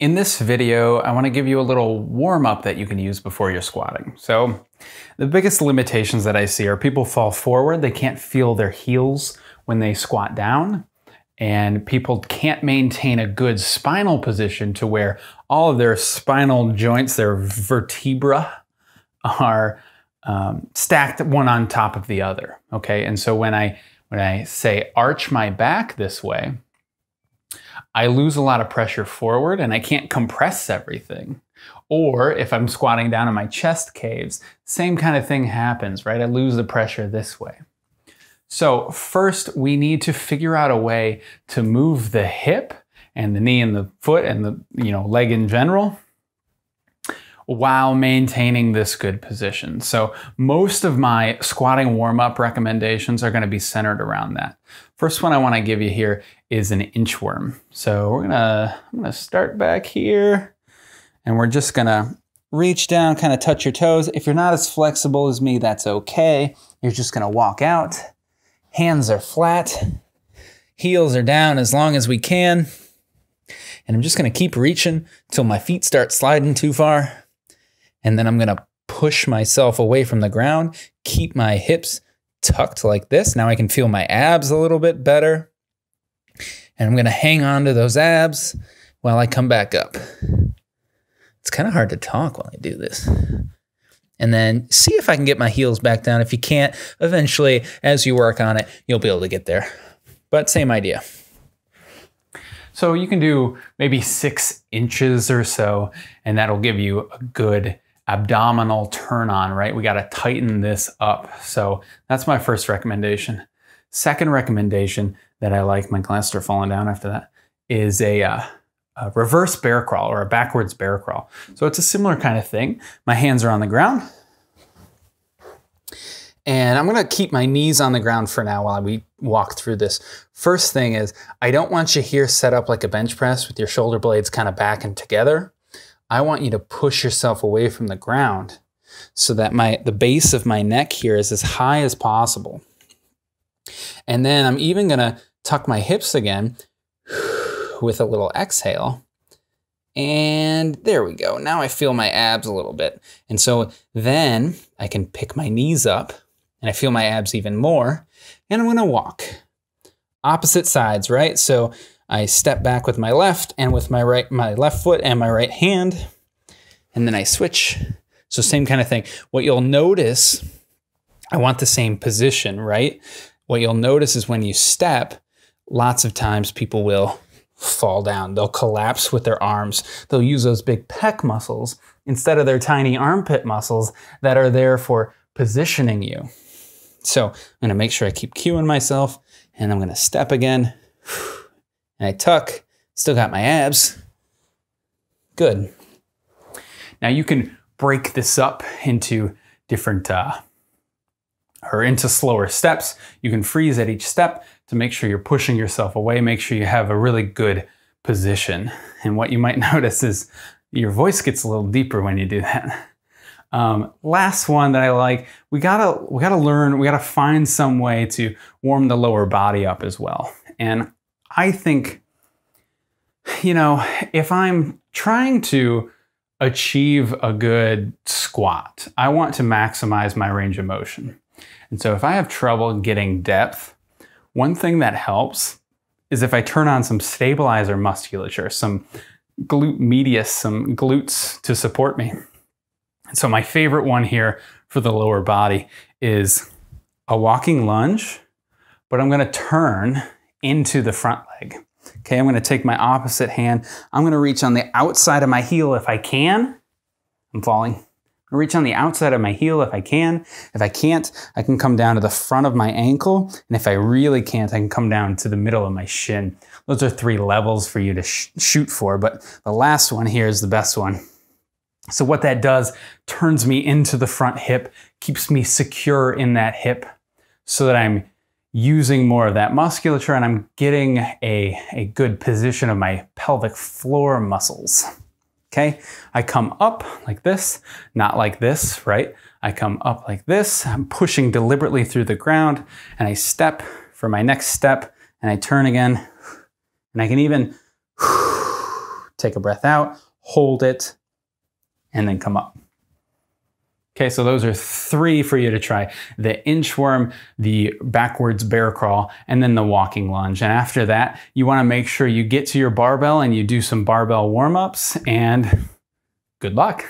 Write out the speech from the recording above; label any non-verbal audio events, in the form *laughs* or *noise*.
In this video, I want to give you a little warm up that you can use before you're squatting. So the biggest limitations that I see are people fall forward, they can't feel their heels when they squat down, and people can't maintain a good spinal position to where all of their spinal joints, their vertebra, are um, stacked one on top of the other. Okay, and so when I when I say arch my back this way, I lose a lot of pressure forward and I can't compress everything. Or if I'm squatting down and my chest caves, same kind of thing happens, right? I lose the pressure this way. So first we need to figure out a way to move the hip and the knee and the foot and the you know leg in general while maintaining this good position. So most of my squatting warm-up recommendations are gonna be centered around that. First one I wanna give you here is an inchworm. So we're gonna, I'm gonna start back here and we're just gonna reach down, kind of touch your toes. If you're not as flexible as me, that's okay. You're just gonna walk out. Hands are flat, heels are down as long as we can. And I'm just gonna keep reaching till my feet start sliding too far and then I'm gonna push myself away from the ground, keep my hips tucked like this. Now I can feel my abs a little bit better. And I'm gonna hang on to those abs while I come back up. It's kind of hard to talk while I do this. And then see if I can get my heels back down. If you can't, eventually, as you work on it, you'll be able to get there. But same idea. So you can do maybe six inches or so, and that'll give you a good abdominal turn on, right? We got to tighten this up. So that's my first recommendation. Second recommendation that I like, my glasses are falling down after that, is a, uh, a reverse bear crawl or a backwards bear crawl. So it's a similar kind of thing. My hands are on the ground. And I'm gonna keep my knees on the ground for now while we walk through this. First thing is, I don't want you here set up like a bench press with your shoulder blades kind of back and together. I want you to push yourself away from the ground so that my the base of my neck here is as high as possible. And then I'm even going to tuck my hips again *sighs* with a little exhale. And there we go. Now I feel my abs a little bit. And so then I can pick my knees up and I feel my abs even more. And I'm going to walk opposite sides, right? So I step back with my left and with my right, my left foot and my right hand, and then I switch. So same kind of thing. What you'll notice, I want the same position, right? What you'll notice is when you step, lots of times people will fall down. They'll collapse with their arms. They'll use those big pec muscles instead of their tiny armpit muscles that are there for positioning you. So I'm gonna make sure I keep cueing myself and I'm gonna step again and I tuck, still got my abs. Good. Now you can break this up into different, uh, or into slower steps. You can freeze at each step to make sure you're pushing yourself away, make sure you have a really good position. And what you might *laughs* notice is your voice gets a little deeper when you do that. Um, last one that I like, we gotta we gotta learn, we gotta find some way to warm the lower body up as well. And I think, you know, if I'm trying to achieve a good squat, I want to maximize my range of motion. And so if I have trouble getting depth, one thing that helps is if I turn on some stabilizer musculature, some glute medius, some glutes to support me. And so my favorite one here for the lower body is a walking lunge, but I'm gonna turn into the front leg. Okay, I'm gonna take my opposite hand. I'm gonna reach on the outside of my heel if I can. I'm falling. I'm reach on the outside of my heel if I can. If I can't, I can come down to the front of my ankle. And if I really can't, I can come down to the middle of my shin. Those are three levels for you to sh shoot for, but the last one here is the best one. So what that does, turns me into the front hip, keeps me secure in that hip so that I'm using more of that musculature and I'm getting a, a good position of my pelvic floor muscles. Okay, I come up like this, not like this, right? I come up like this, I'm pushing deliberately through the ground and I step for my next step and I turn again and I can even *sighs* take a breath out, hold it, and then come up. Okay, so those are three for you to try. The inchworm, the backwards bear crawl, and then the walking lunge. And after that, you wanna make sure you get to your barbell and you do some barbell warm-ups and good luck.